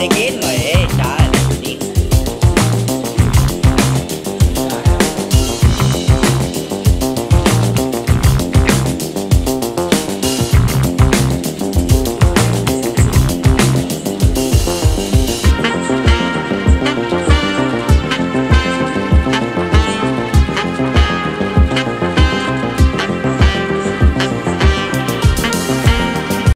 thì kín mày trả